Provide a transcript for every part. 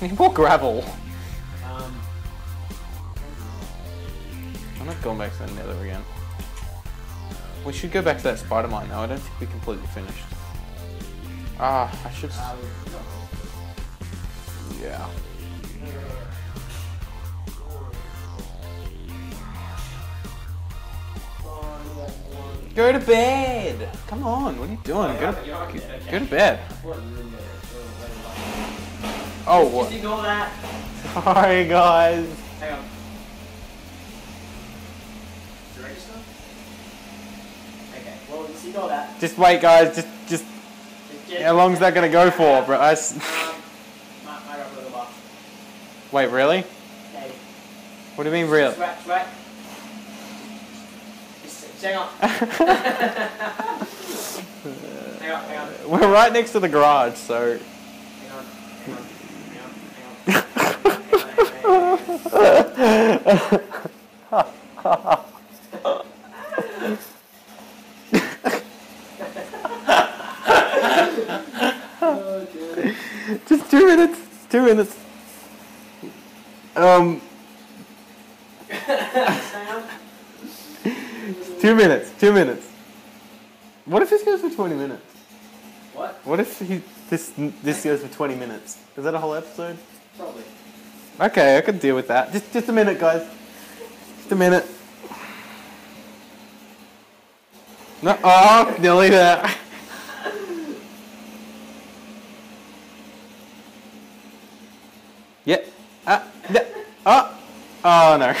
need more gravel. Um, I'm not going back to the nether again. We should go back to that spider mine though. I don't think we completely finished. Ah, I should. Yeah. Go to bed. Come on. What are you doing? Go to, go to bed. Oh, Just what? ignore that. Sorry, guys. Hang on. Okay, well, just ignore that. Just wait, guys. Just, just. Just- How long's that gonna go for, bro? I Um, Mark, mark up a little. Wait, really? Okay. What do you mean, real? Just wait, just wait. Just hang on. hang on, hang on. We're right next to the garage, so. Hang on. Hang on. Just two minutes. Two minutes. Um, two minutes. Two minutes. What if this goes for twenty minutes? What? What if he, this this goes for twenty minutes? Is that a whole episode? Probably. Okay, I can deal with that. Just just a minute, guys. Just a minute. No, oh, nearly there. Yeah. Ah, yeah. Oh. Oh no.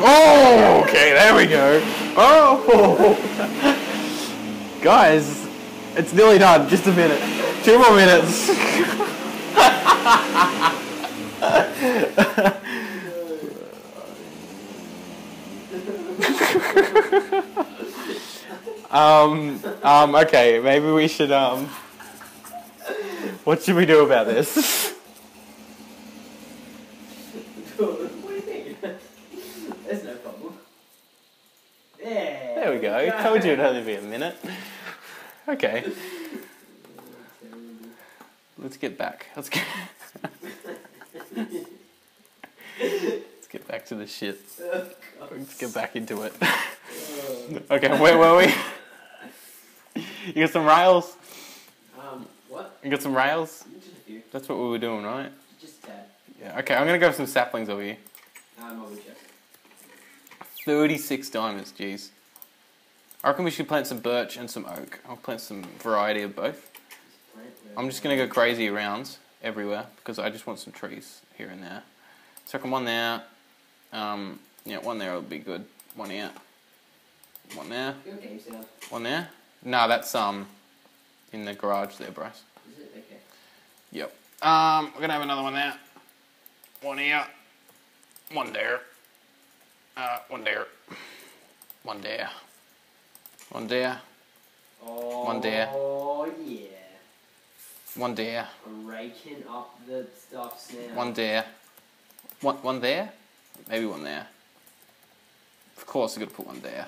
Oh, okay, there we go. Oh. Guys, it's nearly done. Just a minute. Two more minutes. um, um, okay, maybe we should, um, what should we do about this? what do you think? There's no problem. There. There we go. I Told you it'd only be a minute. Okay, let's get back. Let's get, let's get back to the shit. Let's get back into it. Okay, where were we? You got some rails? Um, what? You got some rails? Just a few. That's what we were doing, right? Just a tad. Yeah, okay, I'm gonna go for some saplings over here. Um, I'll check. 36 diamonds, jeez. I reckon we should plant some birch and some oak. I'll plant some variety of both. Just plant where- I'm just gonna go crazy around everywhere because I just want some trees here and there. So I can one there. Um, yeah, one there would be good. One here. One there. Your game sound. One there. No, that's um in the garage there, Bryce. Is it? Okay. Yep. Um, we're gonna have another one there. One here. One there. Uh, one there. One there. One there. Oh, One there. Oh, yeah. One there. Raking up the stuffs now. One there. One one there. Maybe one there. Of course, I gotta put one there.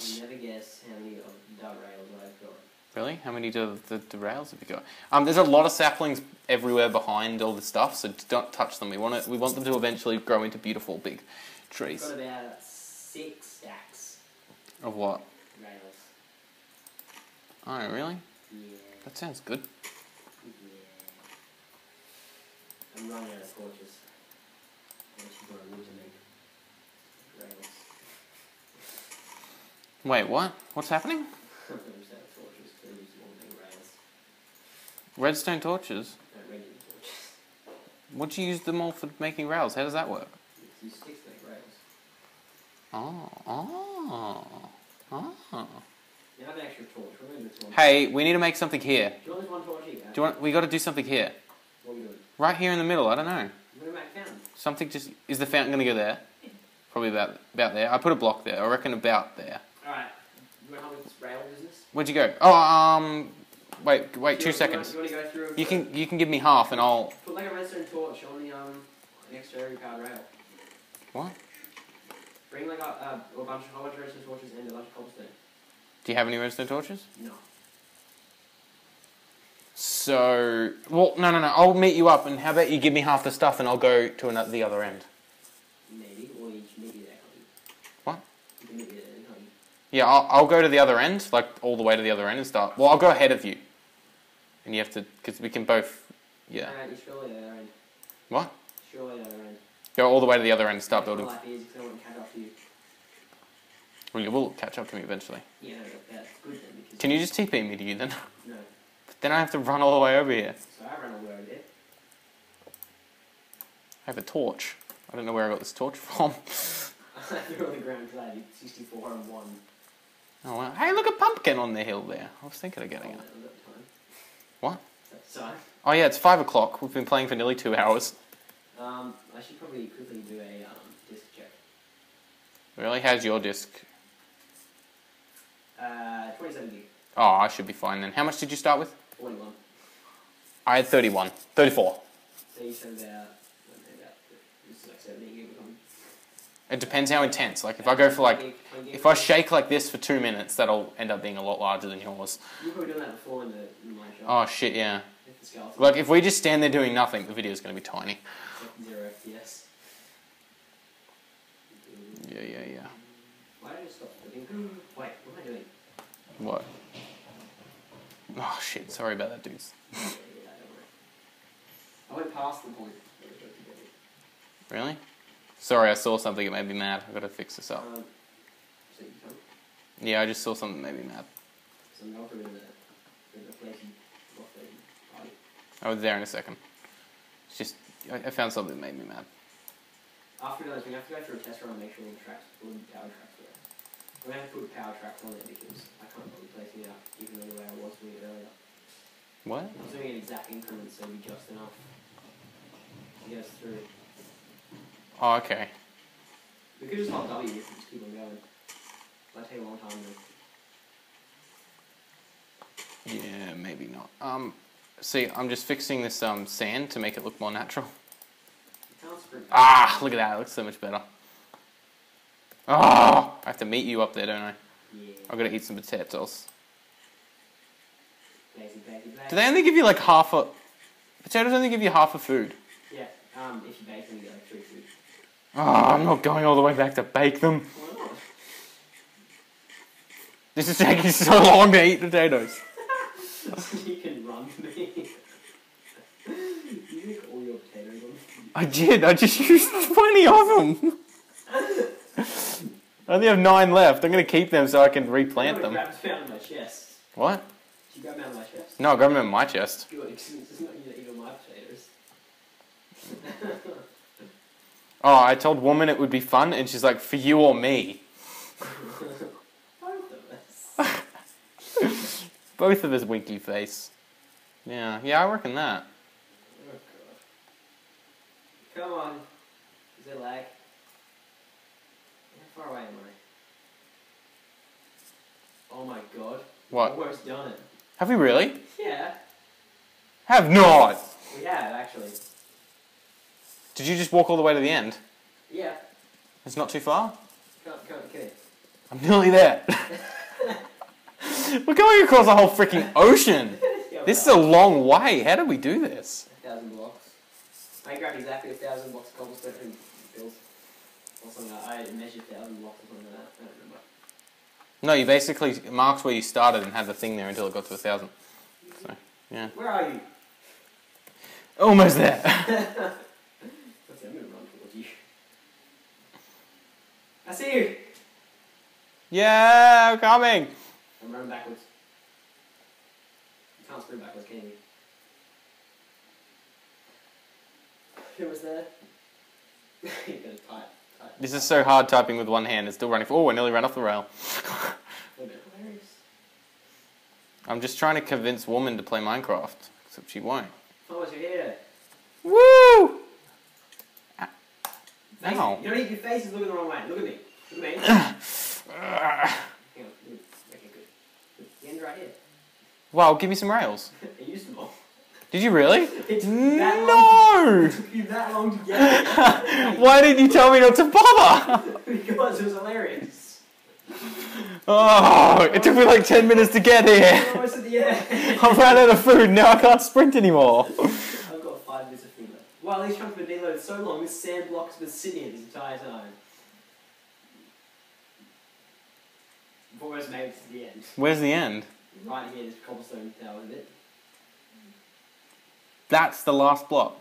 You never guess how many of dart rails I've got. Really? How many do the, the rails have you got? Um, there's a lot of saplings everywhere behind all the stuff, so don't touch them. We want it. We want them to eventually grow into beautiful big I've trees. got about six stacks Of what? rails. Oh, really? Yeah. That sounds good. Yeah. I'm running out of torches. What you got to make rails? Wait, what? What's happening? I'm just out of torches to use one thing rails. Redstone torches. What do you use them all for making rails? How does that work? To rails. Oh, oh, oh. You have an extra torch. We're going to do this one. Hey, we need to make something here. Do you want this one torch here? Do you want? We got to do something here, What are we doing? right here in the middle. I don't know. I'm going to. Something just is the fountain going to go there? Probably about about there. I put a block there. I reckon about there. Alright. You want to help with this rail business? Where'd you go? Oh, um, wait, wait, two you want- seconds. You want, to go through? You can you can give me half, and I'll. Put like a redstone torch on the um next to every powered rail. What? Bring like a, uh, a bunch of of redstone torches and a bunch of cobblestone. Do you have any redstone torches? No. So, well, no, no, no. I'll meet you up, and how about you give me half the stuff, and I'll go to another, the other end. Maybe, or you should meet me there. What? You can meet me there, honey. Yeah, I'll, I'll go to the other end, like all the way to the other end, and start. Well, I'll go ahead of you, and you have to, because we can both. Yeah. Uh, Alright, you surely the other end. What? Surely the other end. Go all the way to the other end, and start building. what life is, I want to catch up to you. Well, catch up to me eventually. Yeah, that's good then, because... Can you just TP me to you then? No. Then I have to run all the way over here. So I ran away over there. I have a torch. I don't know where I got this torch from. I threw on the ground because I had 64 and 1. Oh wow! Hey, look a pumpkin on the hill there. I was thinking of getting it. the time. What? So, Oh yeah, it's five o'clock. We've been playing for nearly two hours. um, I should probably quickly do a um, disc check. Really? How's your disc? Uh, 27 gig, Oh, I should be fine then. How much did you start with? 41. I had 31. 34. So you said about, about it's like 17 gig. It depends how intense. Like if I go for like, if I shake like this for two minutes, that'll end up being a lot larger than yours. You've probably done that before in, the, in my shop. Oh shit, yeah. Like if we just stand there doing nothing, the video is gonna be tiny. Zero FPS. Yeah, yeah, yeah. Why did stop? Wait, what am I doing? What? Oh shit, sorry about that, dudes. Yeah, yeah, don't worry. I went past the point. where we got to go. Really? Sorry, I saw something that made me mad. I've gotta fix this up. Um, so. Yeah, I just saw something that made me mad. So I'm going in the, in the place you lost the party. I was there in a second. It's just, I, I found something that made me mad. After this, we have to go through a test run and make sure all the tracks, all the power tracks We're going to put power tracks on it because I can't probably place it out even though the way I was doing it earlier. What? I was doing an exact increment, so it'd be just enough to get us through. Oh, okay. We could just hold W and just keep on going. Might take a long time though. Yeah, maybe not. Um, see, I'm just fixing this um sand to make it look more natural. You can't sprint. Ah, look at that. It looks so much better. Oh, I have to meet you up there, don't I? Yeah. I've got to eat some potatoes. Lazy, lazy, lazy. Do they only give you like half a... Potatoes only give you half a food. Yeah. Um, if you bake them, you get like three food. Oh, I'm not going all the way back to bake them. Why not? This is taking so long to eat potatoes. you can run me. you make all your potatoes on I did. I just used 20 of them. I only have nine left. I'm going to keep them so I can replant them. Grab them out of my chest. What? You grab them out of my chest? No, I grabbed them in my chest. Good, because it's not you that eat all my potatoes. Oh, I told woman it would be fun, and she's like, for you or me. Both of us. Both of us winky face. Yeah, yeah, I reckon that. Oh god. Come on. Is it lag? Far away am I? Oh my god. What? Almost done it. Have we really? Yeah, Have not. we have actually. Did you just walk all the way to the end? Yeah. It's not too far. Can't, can't. I'm nearly there. We're going across a whole freaking ocean. Yeah, This is a long way. How did we do this? a thousand blocks. I grabbed exactly a thousand blocks of cobblestone and built or something. like- I measured thousand blocks or something like that. I don't remember. No, you basically marked where you started and had the thing there until it got to a thousand. So, yeah. Where are you? Almost there. I'm gonna run towards you. I see you! yeah, I'm coming. I'm running backwards. You can't sprint backwards, can you? Who was there? you gotta type. This is so hard typing with one hand. It's still running. Oh, I nearly ran off the rail. Wait a minute. I'm just trying to convince woman to play Minecraft, except she won't. Oh, Thomas, you're here. Woo! Face, Ow. You don't need your face is looking the wrong way. Look at me. Look at me. Hang on. Okay, good. Good. The end's right here. Wow, give me some rails. I used them all. Did you really? It took you that long. No! It took you that long to get Why did you tell me not to bother? it. because it was hilarious. Oh, it took me like 10 minutes to get here. Almost at the end. I ran out of food, now I can't sprint anymore. I've got five minutes of food left. Wow, these chunks have been deloaded so long, this sand block's been sitting here this entire time. I've almost made it to the end. Where's the end? Right here, this cobblestone tower, is it? That's the last block.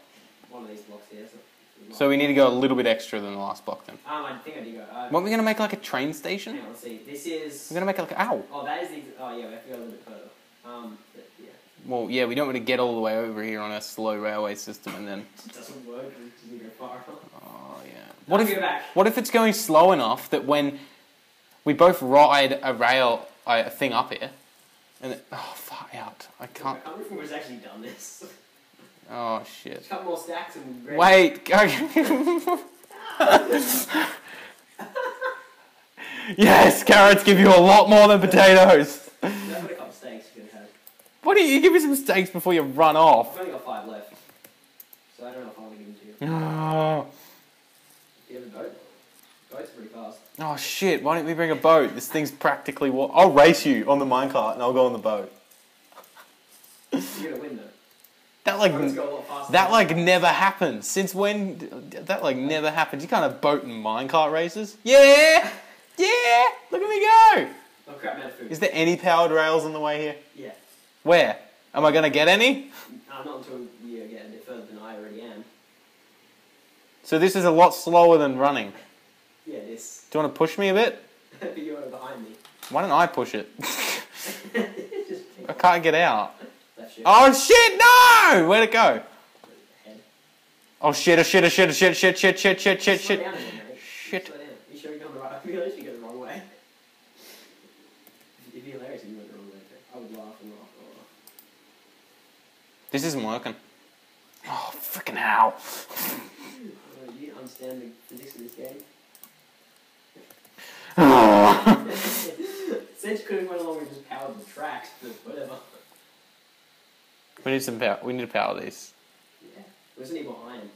One of these blocks here. So, So we need to go a little bit extra than the last block then. Um, I think I did go. Uh, What, we going to make like a train station? Hang on, let's see. This is. We're going to make it like, ow. Oh, that is the. Oh, yeah, we have to go a little bit further. Um, but, yeah. Well, yeah, we don't want to get all the way over here on a slow railway system and then. It doesn't work, it doesn't go far enough. Oh, yeah. What I'll if, back. what if it's going slow enough that when we both ride a rail uh, a thing up here and then. Oh, far out. I I can't. can't remember who's actually done this. Oh, shit. Couple more stacks and. we're. Wait. yes, carrots give you a lot more than potatoes. A couple steaks you can have. Why don't you give me some steaks before you run off? I've only got five left. So I don't know if I want to give them to you. Oh, Do you have a boat? Boat's pretty fast. oh shit, why don't we bring a boat? This thing's practically what? I'll race you on the minecart and I'll go on the boat. You're gonna win though. That like Boats go a lot faster. that like never happened. Since when that like never happened? You can't have boat and minecart races. Yeah! Yeah! Look at me go! Oh crap, man, food. Is there any powered rails on the way here? Yeah. Where? Am I gonna get any? Uh, not until you get a bit further than I already am. So this is a lot slower than running. Yeah, this. Do you want to push me a bit? you're behind me. Why don't I push it? I can't get out. Left shift. Oh shit, no! Where'd it go? Oh shit, oh shit, oh shit, oh shit, shit, shit, shit, shit, shit, shit. down a bit, mate. Shit. You sure you're going the right I realised you go the wrong way. It'd be hilarious if you went the wrong way. I would laugh and laugh and laugh. This isn't working. Oh, freaking hell. You understand the physics of this game? Oh. Since could have went along with just powered the tracks, but whatever. We need some power. We need to power these. Yeah. There's any iron.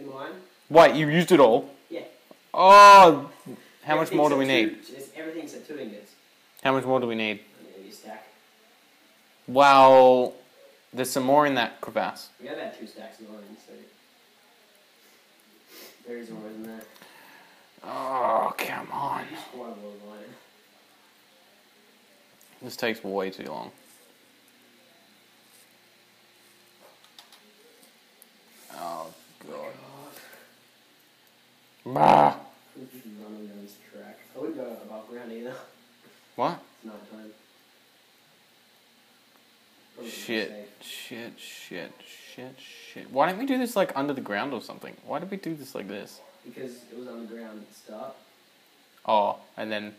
Any iron? Wait, you used it all? Yeah. Oh, how much more do we two- need? Everything's at two ingots. How much more do we need? Maybe a stack. Well, there's some more in that crevasse. We got about two stacks of iron, so. There is more than that. Oh, come on. There's quite a lot of. This takes way too long. Bah. Running down this track. I wouldn't go above ground either. What? It's night time. Probably Shit, safe. shit, shit, shit, shit. Why don't we do this like under the ground or something? Why did we do this like this? Because it was underground at the start. Oh, and then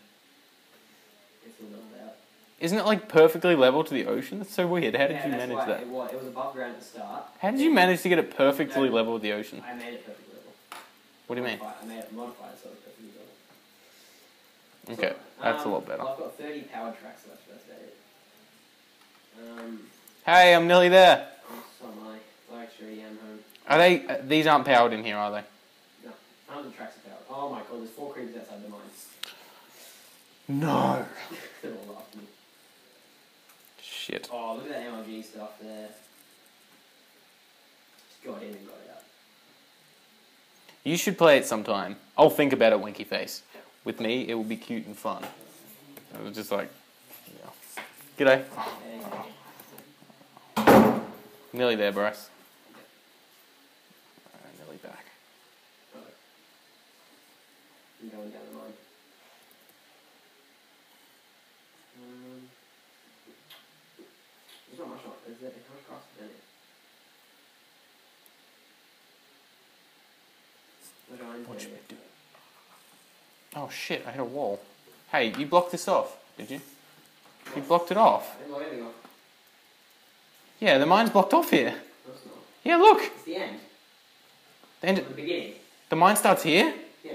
It's all leveled out. isn't it like perfectly level to the ocean? That's so weird. How did yeah, you that's manage why that? It was, it was above ground at the start. How did you manage to get it perfectly No. level with the ocean? I made it perfectly. What do you mean? I made it modified so it's perfectly. Okay, So, that's a um, lot better. I've got 30 power tracks left, that's about it. Um, Hey, I'm nearly there. oh, so am I. I actually am home. Are they? Uh, these aren't powered in here, are they? No, none of the tracks are powered. Oh my god, there's four creepers outside the mine. No. They're all after me. Shit. Oh, look at that MLG stuff there. Just got in and got it out. You should play it sometime. I'll think about it, Winky Face. With me, it will be cute and fun. It was just like, yeah. G'day. Hey, Nearly there, Bryce. Uh, nearly back. Um, there's not much on it. It comes across it? What do I do? should we do? Oh shit! I hit a wall. Hey, you blocked this off, did you? You blocked it off. I didn't log anything off. Yeah, the mine's blocked off here. No, it's not. Yeah, look. It's the end. The, end, The beginning. the mine starts here. Yeah.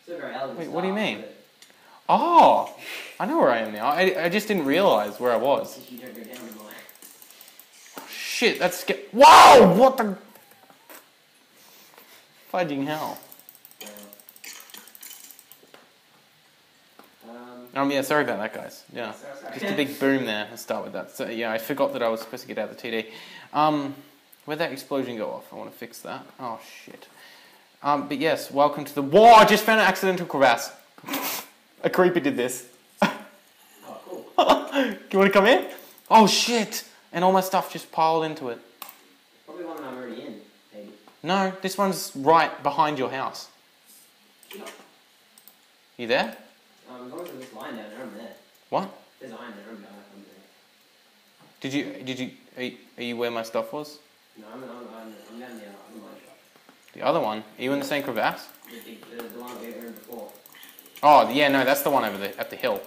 It's a very elegant Wait, what do you mean? Oh, I know where I am now. I, I just didn't realize where I was. since you don't go down the mine. Shit, that's Whoa! What the? Fudging hell. Um, Um, yeah, sorry about that, guys. Yeah. Just a big boom there. Let's start with that. So, yeah, I forgot that I was supposed to get out the TD. Um, where'd that explosion go off? I want to fix that. Oh, shit. Um, but yes, welcome to the. Whoa, I just found an accidental crevasse. a creeper did this. Oh, cool. Do you want to come in? Oh, shit. And all my stuff just piled into it. Probably one that I'm already in, maybe. No, this one's right behind your house. You there? Um, as as there's this line down there, I'm there. What? There's iron there, I'm there. I'm there. Did you? Did you? Are you, are you where my stuff was? No, I'm, I'm, I'm, I'm down there. I'm in my shop. The other one? Are you in the same crevasse? The, the, the one we were in before. Oh, yeah, no, that's the one over the at the hill.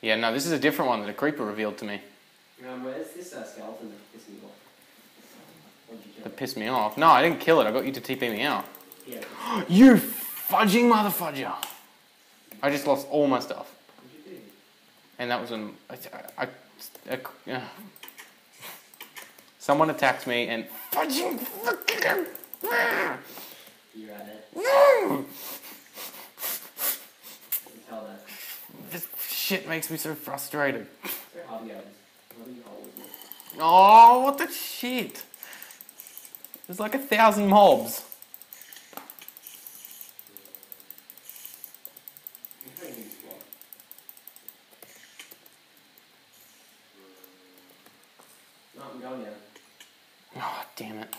Yeah, no, this is a different one that a creeper revealed to me. Um, where's this uh, skeleton that pissed me off? What did you kill That pissed me off. No, I didn't kill it. I got you to TP me out. Yeah. You fudging motherfudger! I just lost all my stuff, What did you do? and that was when I, I, I- uh, someone attacked me and fudging fucking. You're right there. I can tell that. This shit makes me so frustrated. It's very hard to get out of this bloody hole, isn't it? Oh, what the shit! There's like a thousand mobs. Oh, damn it.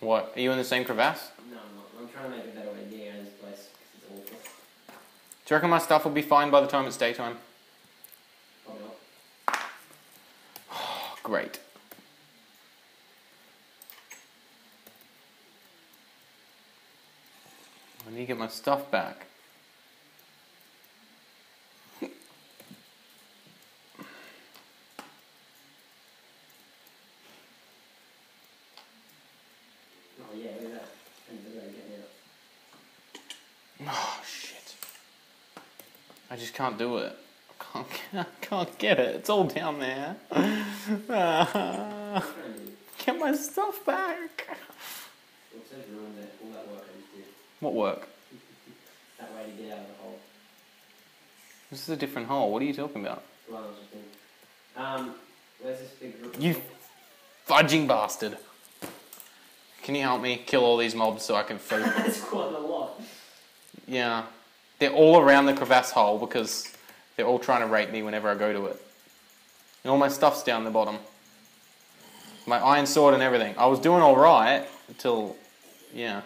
What? Are you in the same crevasse? No, I'm not. I'm trying to make a better way to get out of this place because it's awful. Do you reckon my stuff will be fine by the time it's daytime? Probably not. Oh, great. I need to get my stuff back. Oh yeah, look at that. And the way getting out. Oh, shit. I just can't do it. I can't, I can't get it. It's all down there. I'm trying to do. get my stuff back. Well, it says ruined that all that work I just did. What work? That way to get out of the hole. This is a different hole. What are you talking about? The one I was just in. Um, where's this big group? You fudging bastard. Can you help me kill all these mobs so I can food? That's quite a lot. yeah. They're all around the crevasse hole because they're all trying to rape me whenever I go to it. And all my stuff's down the bottom. My iron sword and everything. I was doing alright until, yeah.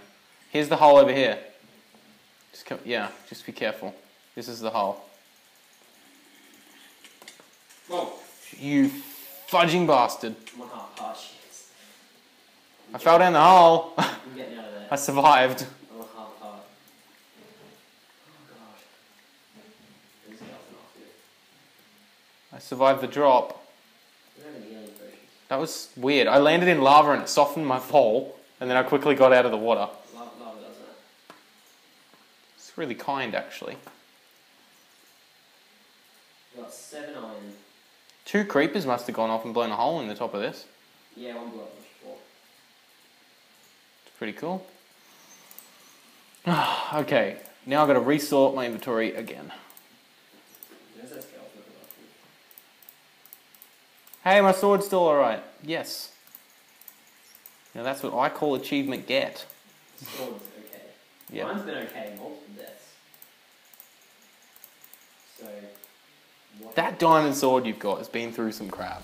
Here's the hole over here. Just come, yeah, just be careful. This is the hole. Whoa! You fudging bastard. I'm on half heart. I fell down the hole. I'm getting out of there. I survived. I'm on half heart. Oh god. There's nothing off here. I survived the drop. We don't have any healing potions. That was weird. I landed in lava and it softened my fall, and then I quickly got out of the water. Lava, lava does that. It's really kind, actually. Got seven iron. Two creepers must have gone off and blown a hole in the top of this. Yeah, one was four. It's pretty cool. okay, now I've got to resort my inventory again. There's that skeleton at the bottom. Hey, my sword's still alright. Yes. Now that's what I call achievement get. Sword's okay. Yeah. Mine's been okay, multiple deaths. So, what? That diamond sword you've got has been through some crap.